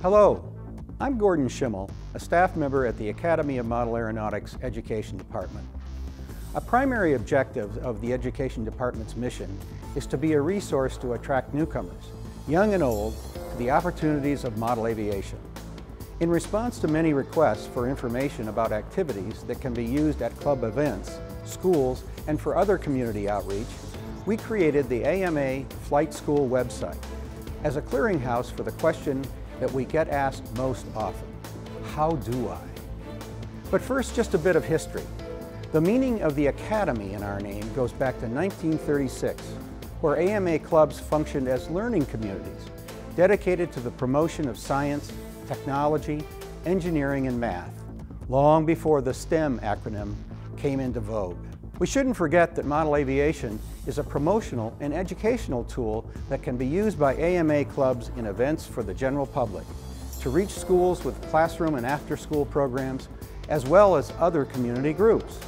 Hello, I'm Gordon Schimmel, a staff member at the Academy of Model Aeronautics Education Department. A primary objective of the Education Department's mission is to be a resource to attract newcomers, young and old, to the opportunities of model aviation. In response to many requests for information about activities that can be used at club events, schools, and for other community outreach, we created the AMA Flight School website as a clearinghouse for the question that we get asked most often, how do I? But first, just a bit of history. The meaning of the Academy in our name goes back to 1936, where AMA clubs functioned as learning communities, dedicated to the promotion of science, technology, engineering, and math, long before the STEM acronym came into vogue. We shouldn't forget that model aviation is a promotional and educational tool that can be used by AMA clubs in events for the general public, to reach schools with classroom and after-school programs, as well as other community groups.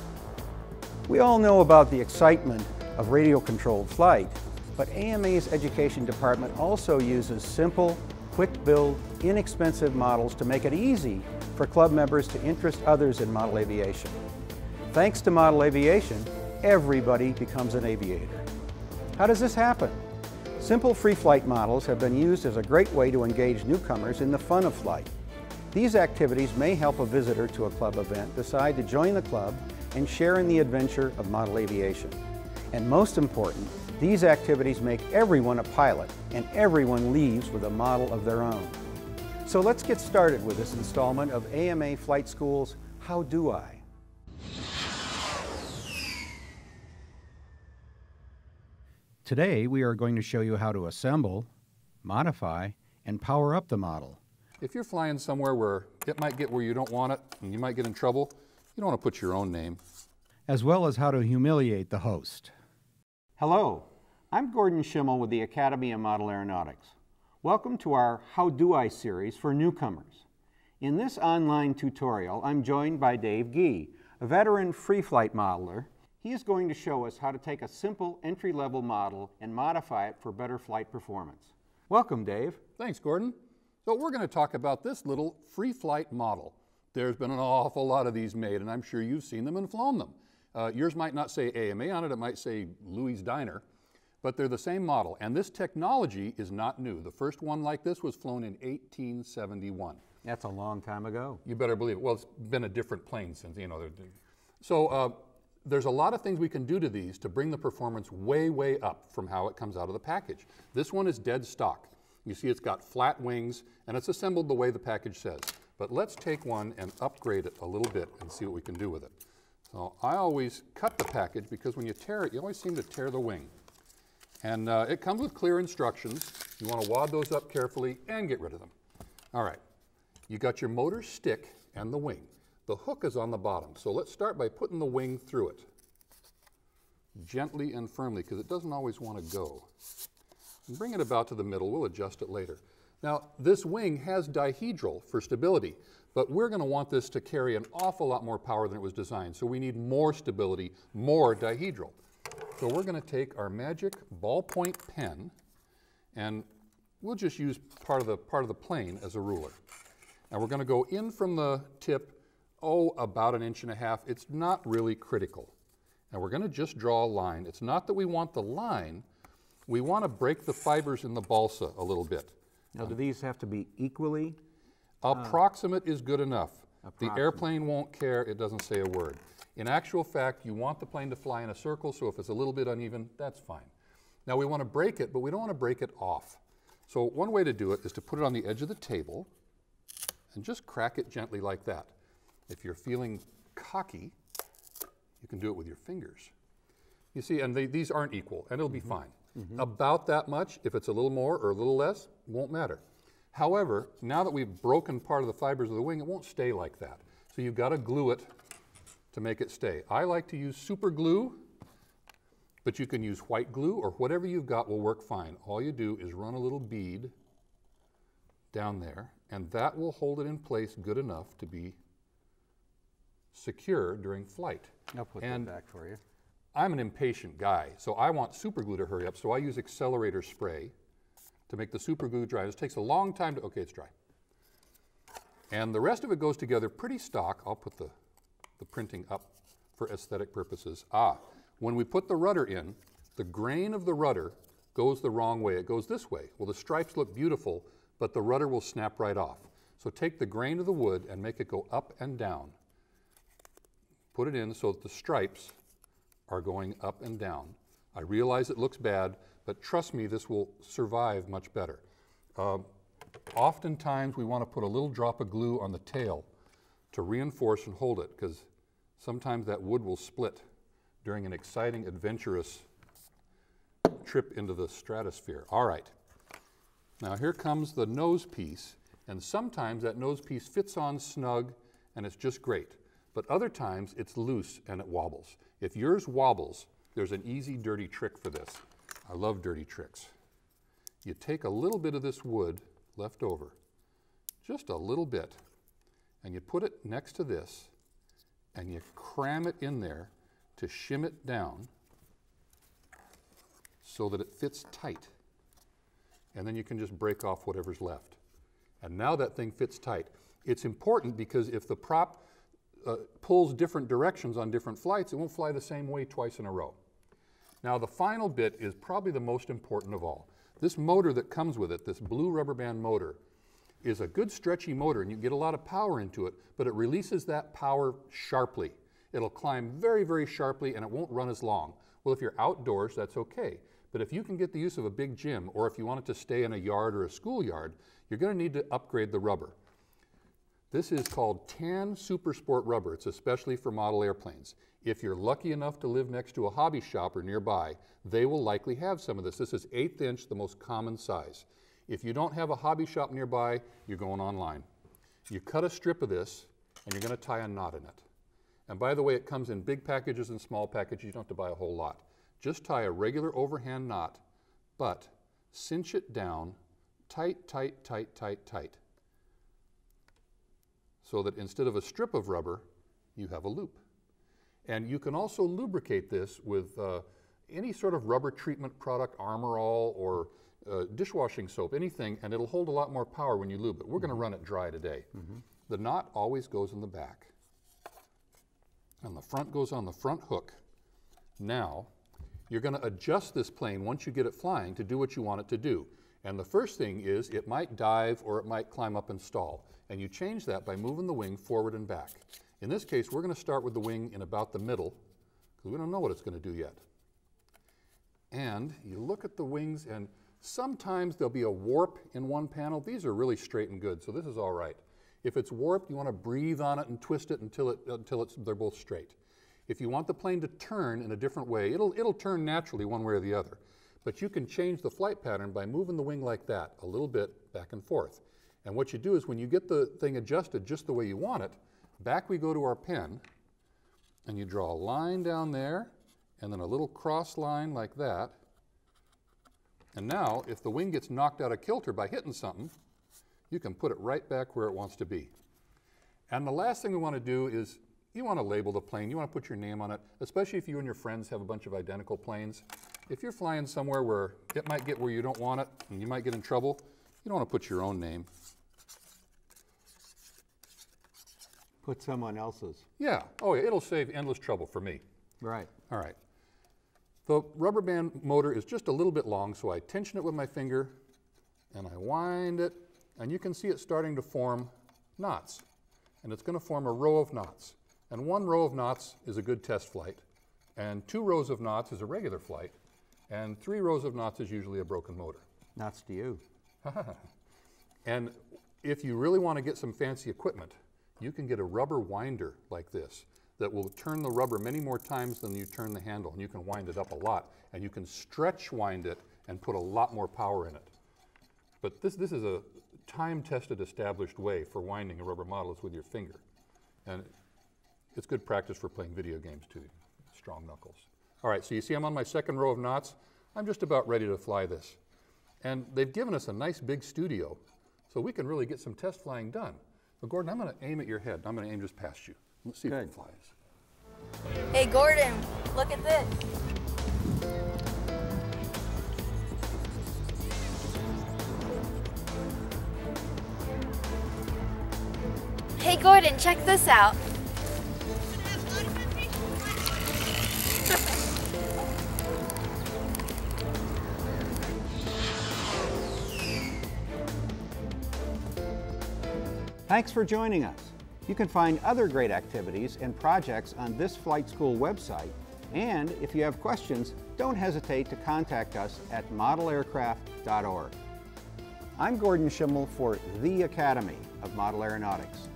We all know about the excitement of radio-controlled flight, but AMA's education department also uses simple, quick-build, inexpensive models to make it easy for club members to interest others in model aviation. Thanks to model aviation, everybody becomes an aviator. How does this happen? Simple free flight models have been used as a great way to engage newcomers in the fun of flight. These activities may help a visitor to a club event decide to join the club and share in the adventure of model aviation. And most important, these activities make everyone a pilot and everyone leaves with a model of their own. So let's get started with this installment of AMA Flight School's How Do I? Today we are going to show you how to assemble, modify, and power up the model. If you're flying somewhere where it might get where you don't want it and you might get in trouble, you don't want to put your own name. As well as how to humiliate the host. Hello, I'm Gordon Schimmel with the Academy of Model Aeronautics. Welcome to our How Do I series for newcomers. In this online tutorial, I'm joined by Dave Gee, a veteran free flight modeler he is going to show us how to take a simple entry-level model and modify it for better flight performance. Welcome, Dave. Thanks, Gordon. So we're going to talk about this little free flight model. There's been an awful lot of these made, and I'm sure you've seen them and flown them. Uh, yours might not say AMA on it, it might say Louis Diner, but they're the same model. And this technology is not new. The first one like this was flown in 1871. That's a long time ago. You better believe it. Well, it's been a different plane since, you know. So uh, there's a lot of things we can do to these to bring the performance way, way up from how it comes out of the package. This one is dead stock. You see it's got flat wings and it's assembled the way the package says. But let's take one and upgrade it a little bit and see what we can do with it. So I always cut the package because when you tear it, you always seem to tear the wing. And uh, it comes with clear instructions. You want to wad those up carefully and get rid of them. All right, you got your motor stick and the wing. The hook is on the bottom, so let's start by putting the wing through it. Gently and firmly, because it doesn't always want to go. Bring it about to the middle, we'll adjust it later. Now, this wing has dihedral for stability, but we're going to want this to carry an awful lot more power than it was designed, so we need more stability, more dihedral. So we're going to take our magic ballpoint pen, and we'll just use part of the, part of the plane as a ruler. And we're going to go in from the tip oh, about an inch and a half. It's not really critical. And we're going to just draw a line. It's not that we want the line, we want to break the fibers in the balsa a little bit. Now do these have to be equally? Approximate uh, is good enough. The airplane won't care, it doesn't say a word. In actual fact, you want the plane to fly in a circle, so if it's a little bit uneven, that's fine. Now we want to break it, but we don't want to break it off. So one way to do it is to put it on the edge of the table and just crack it gently like that. If you're feeling cocky, you can do it with your fingers. You see, and they, these aren't equal, and it'll be mm -hmm. fine. Mm -hmm. About that much, if it's a little more or a little less, won't matter. However, now that we've broken part of the fibers of the wing, it won't stay like that. So you've got to glue it to make it stay. I like to use super glue, but you can use white glue or whatever you've got will work fine. All you do is run a little bead down there, and that will hold it in place good enough to be secure during flight. I'll put and that back for you. I'm an impatient guy, so I want super glue to hurry up, so I use accelerator spray to make the super glue dry. This takes a long time to, okay, it's dry. And the rest of it goes together pretty stock. I'll put the, the printing up for aesthetic purposes. Ah, when we put the rudder in, the grain of the rudder goes the wrong way. It goes this way. Well, the stripes look beautiful, but the rudder will snap right off. So take the grain of the wood and make it go up and down. Put it in so that the stripes are going up and down. I realize it looks bad, but trust me, this will survive much better. Uh, oftentimes, we want to put a little drop of glue on the tail to reinforce and hold it, because sometimes that wood will split during an exciting, adventurous trip into the stratosphere. All right. Now here comes the nose piece, and sometimes that nose piece fits on snug and it's just great. But other times it's loose and it wobbles. If yours wobbles, there's an easy dirty trick for this. I love dirty tricks. You take a little bit of this wood left over, just a little bit, and you put it next to this, and you cram it in there to shim it down so that it fits tight. And then you can just break off whatever's left. And now that thing fits tight. It's important because if the prop uh, pulls different directions on different flights, it won't fly the same way twice in a row. Now the final bit is probably the most important of all. This motor that comes with it, this blue rubber band motor, is a good stretchy motor and you get a lot of power into it, but it releases that power sharply. It'll climb very, very sharply and it won't run as long. Well, if you're outdoors, that's okay. But if you can get the use of a big gym, or if you want it to stay in a yard or a schoolyard, you're going to need to upgrade the rubber. This is called Tan Super Sport rubber. It's especially for model airplanes. If you're lucky enough to live next to a hobby shop or nearby, they will likely have some of this. This is eighth inch, the most common size. If you don't have a hobby shop nearby, you're going online. You cut a strip of this, and you're going to tie a knot in it. And by the way, it comes in big packages and small packages. You don't have to buy a whole lot. Just tie a regular overhand knot, but cinch it down tight, tight, tight, tight, tight. So that instead of a strip of rubber, you have a loop. And you can also lubricate this with uh, any sort of rubber treatment product, Armor All or uh, dishwashing soap, anything, and it'll hold a lot more power when you lube it. We're going to run it dry today. Mm -hmm. The knot always goes in the back. And the front goes on the front hook. Now, you're going to adjust this plane once you get it flying to do what you want it to do. And the first thing is it might dive or it might climb up and stall. And you change that by moving the wing forward and back. In this case, we're going to start with the wing in about the middle because we don't know what it's going to do yet. And you look at the wings and sometimes there'll be a warp in one panel. These are really straight and good, so this is all right. If it's warped, you want to breathe on it and twist it until, it, until it's, they're both straight. If you want the plane to turn in a different way, it'll, it'll turn naturally one way or the other. But you can change the flight pattern by moving the wing like that, a little bit back and forth. And what you do is when you get the thing adjusted just the way you want it, back we go to our pen, and you draw a line down there, and then a little cross line like that. And now, if the wing gets knocked out of kilter by hitting something, you can put it right back where it wants to be. And the last thing we want to do is you want to label the plane, you want to put your name on it, especially if you and your friends have a bunch of identical planes. If you're flying somewhere where it might get where you don't want it and you might get in trouble, you don't want to put your own name. Put someone else's. Yeah. Oh, yeah. It'll save endless trouble for me. Right. All right. The rubber band motor is just a little bit long, so I tension it with my finger and I wind it, and you can see it starting to form knots. And it's going to form a row of knots. And one row of knots is a good test flight, and two rows of knots is a regular flight, and three rows of knots is usually a broken motor. Knots to you. and if you really want to get some fancy equipment, you can get a rubber winder like this that will turn the rubber many more times than you turn the handle, and you can wind it up a lot, and you can stretch wind it and put a lot more power in it. But this, this is a time-tested, established way for winding a rubber model is with your finger. And it's good practice for playing video games too, strong knuckles. All right, so you see I'm on my second row of knots. I'm just about ready to fly this. And they've given us a nice big studio, so we can really get some test flying done. But Gordon, I'm going to aim at your head. I'm going to aim just past you. Let's see Good. if it flies. Hey, Gordon, look at this. Hey Gordon, check this out. Thanks for joining us. You can find other great activities and projects on this flight school website. And if you have questions, don't hesitate to contact us at modelaircraft.org. I'm Gordon Schimmel for the Academy of Model Aeronautics.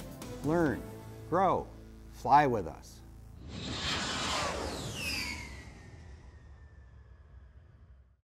Learn, grow, fly with us.